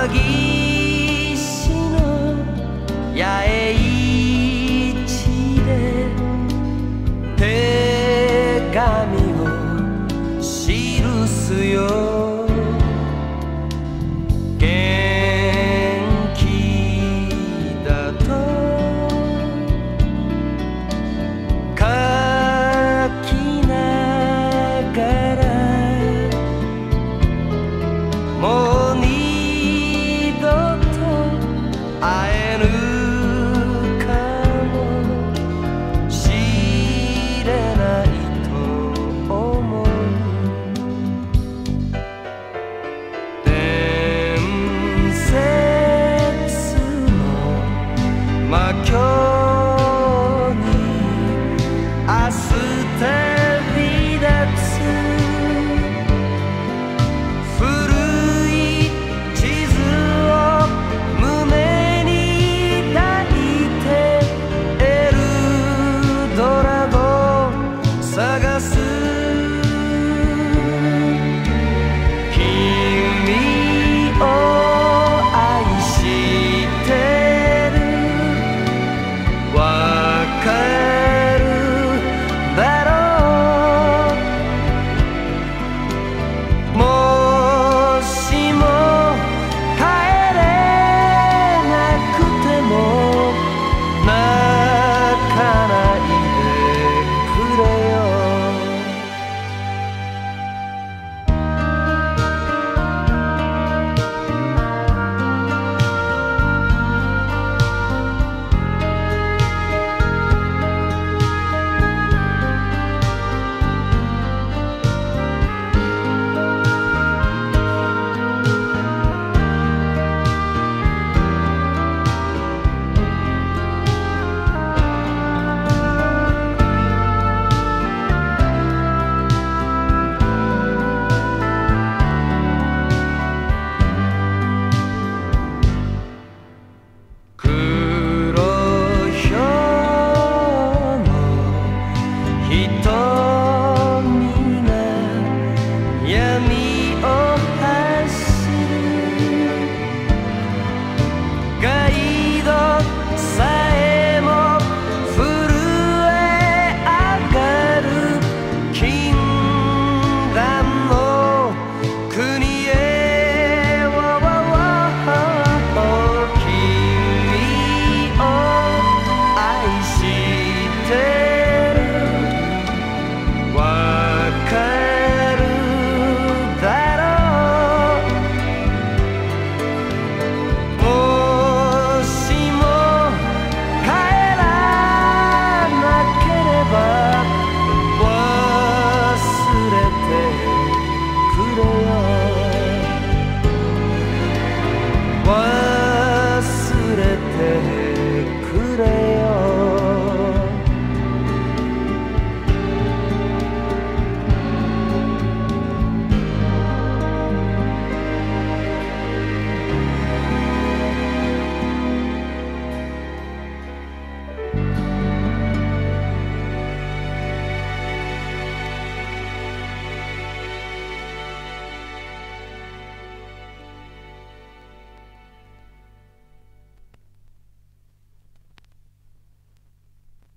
buggy Oh.